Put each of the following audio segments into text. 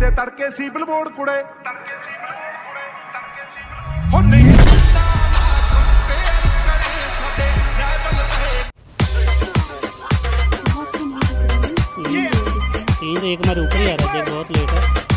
ਤੇ ਤੜਕੇ ਸੀ ਬਲਬੋੜ ਕੁੜੇ ਹੋ ਨਹੀਂ तीन तो एक मार ऊपर ही आ रहा है बहुत लेट है हाँ,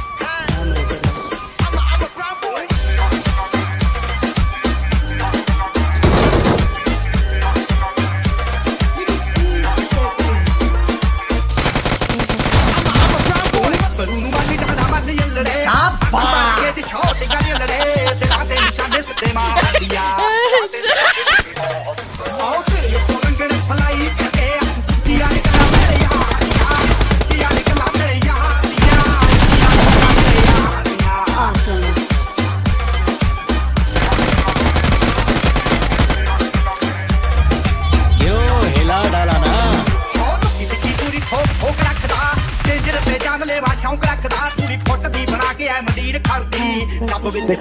ਪੂਰੀ ਫੁੱਟ ਦੀ ਬਣਾ ਕੇ ਐ ਮੰਡੀਰ ਖੜਦੀ ਰੱਬ ਵਿੱਚ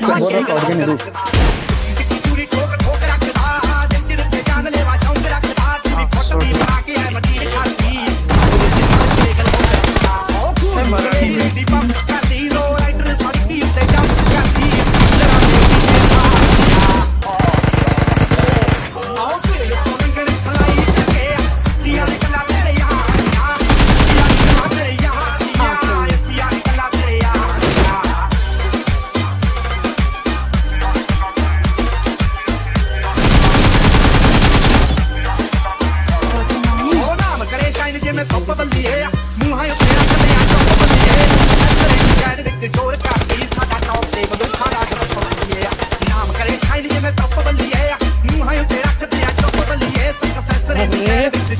ਪੂਰੀ ਠੋਕ ਠੋਕ ਰੱਖਦਾ ਜਿੰਦਰ ਤੇ ਜਾਨ ਲੈਵਾ ਸ਼ੌਂਕ ਰੱਖਦਾ ਪੂਰੀ ਫੁੱਟ ਦੀ ਬਣਾ ਕੇ ਐ ਮੰਡੀਰ ਖੜਦੀ ਉਹ ਪੂਰੀ ਦੀ ਪੰਪ